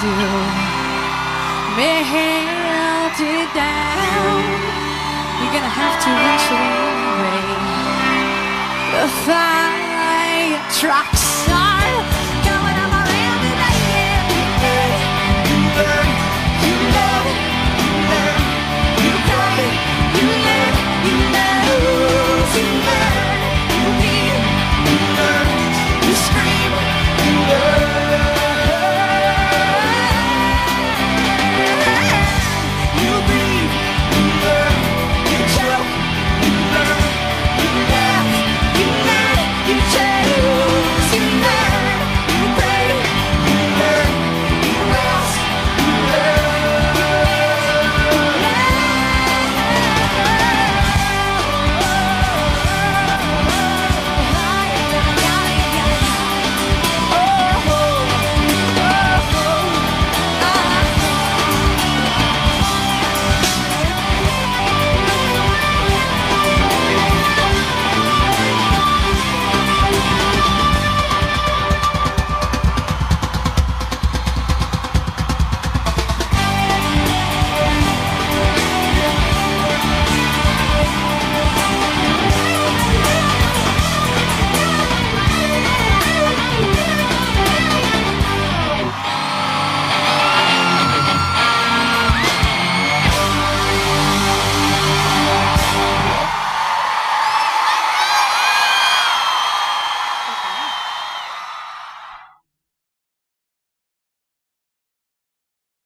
do. Me held it down. You're gonna have to reach away. The fire trucks.